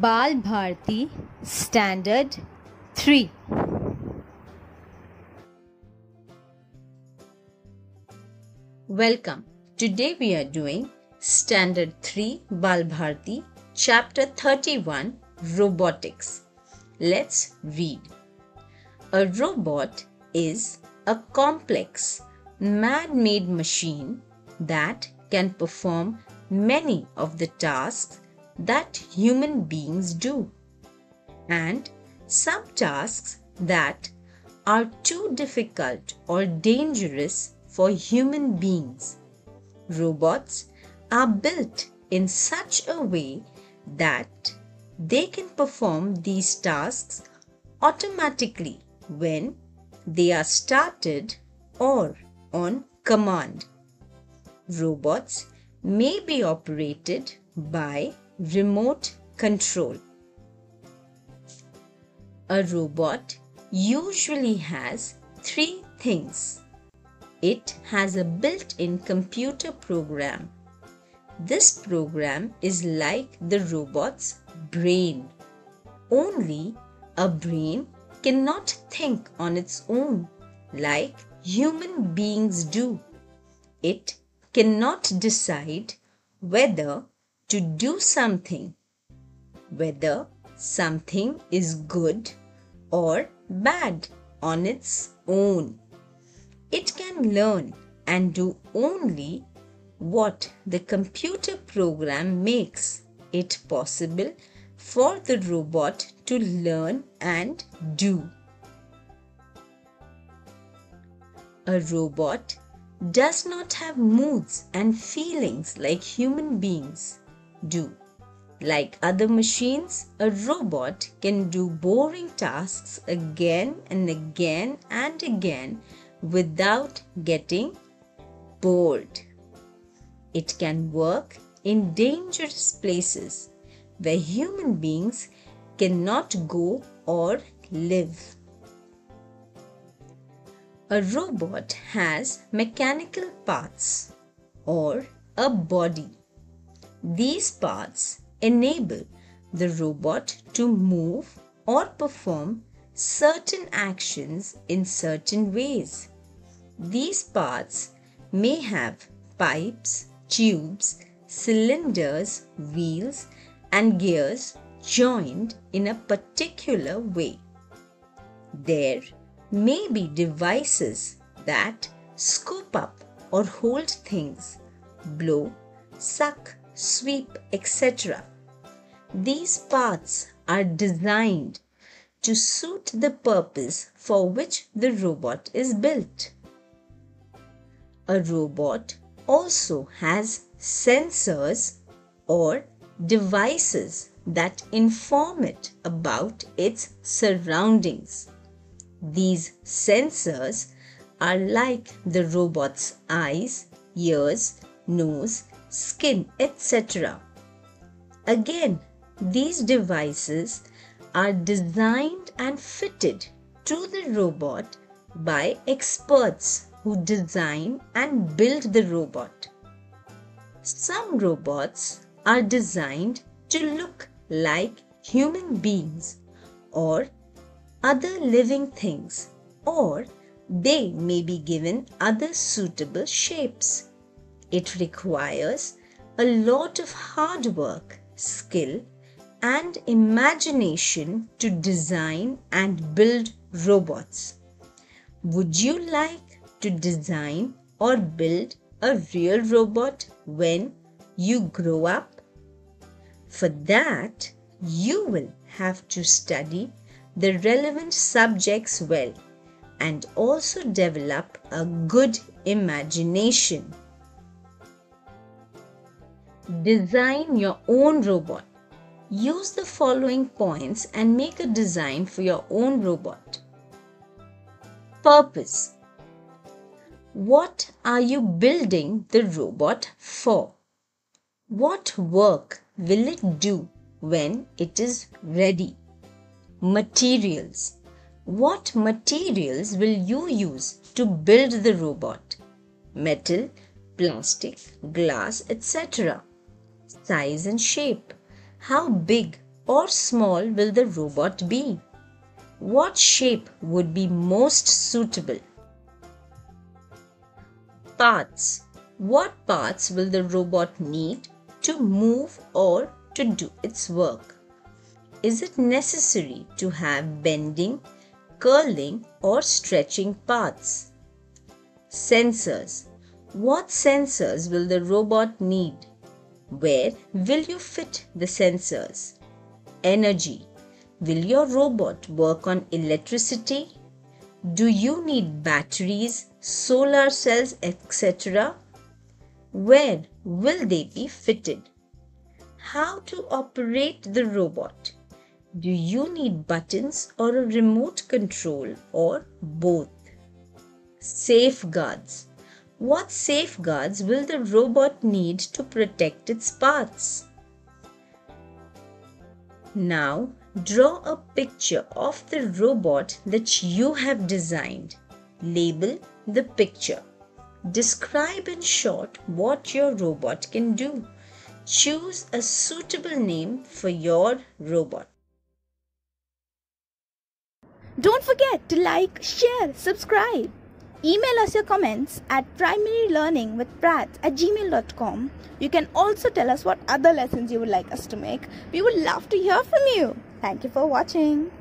Bal Bharti Standard 3 Welcome. Today we are doing Standard 3 Bal Balbharati, Chapter 31 Robotics. Let's read. A robot is a complex, man made machine that can perform many of the tasks that human beings do, and some tasks that are too difficult or dangerous for human beings. Robots are built in such a way that they can perform these tasks automatically when they are started or on command. Robots may be operated by remote control. A robot usually has three things. It has a built in computer program. This program is like the robot's brain. Only a brain cannot think on its own like human beings do. It cannot decide whether to do something, whether something is good or bad on its own. It can learn and do only what the computer program makes it possible for the robot to learn and do. A robot does not have moods and feelings like human beings do. Like other machines, a robot can do boring tasks again and again and again without getting bored. It can work in dangerous places where human beings cannot go or live. A robot has mechanical parts or a body these parts enable the robot to move or perform certain actions in certain ways. These parts may have pipes, tubes, cylinders, wheels, and gears joined in a particular way. There may be devices that scoop up or hold things, blow, suck, sweep, etc. These parts are designed to suit the purpose for which the robot is built. A robot also has sensors or devices that inform it about its surroundings. These sensors are like the robot's eyes, ears, nose, skin, etc. Again, these devices are designed and fitted to the robot by experts who design and build the robot. Some robots are designed to look like human beings or other living things, or they may be given other suitable shapes. It requires a lot of hard work, skill, and imagination to design and build robots. Would you like to design or build a real robot when you grow up? For that, you will have to study the relevant subjects well and also develop a good imagination. Design your own robot. Use the following points and make a design for your own robot. Purpose What are you building the robot for? What work will it do when it is ready? Materials What materials will you use to build the robot? Metal, plastic, glass, etc size and shape. How big or small will the robot be? What shape would be most suitable? Parts. What parts will the robot need to move or to do its work? Is it necessary to have bending, curling, or stretching parts? Sensors. What sensors will the robot need? Where will you fit the sensors? Energy. Will your robot work on electricity? Do you need batteries, solar cells, etc.? Where will they be fitted? How to operate the robot? Do you need buttons or a remote control or both? Safeguards. What safeguards will the robot need to protect its parts? Now, draw a picture of the robot that you have designed. Label the picture. Describe in short what your robot can do. Choose a suitable name for your robot. Don't forget to like, share, subscribe. Email us your comments at primarylearningwithprats at gmail.com. You can also tell us what other lessons you would like us to make. We would love to hear from you. Thank you for watching.